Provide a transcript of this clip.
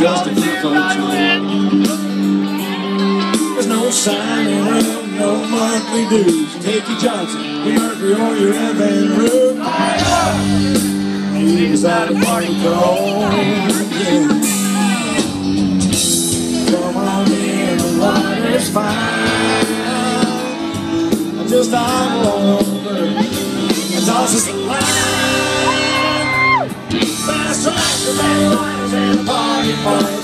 just a little too. There's no signing room, no monthly dues. Take your Johnson, your Murphy, or your Evinrude. He's out of party call. Yeah. Come on in, the water's fine. I Just all over. And toss us a line. Fast track, the band, and the bar. Bye. on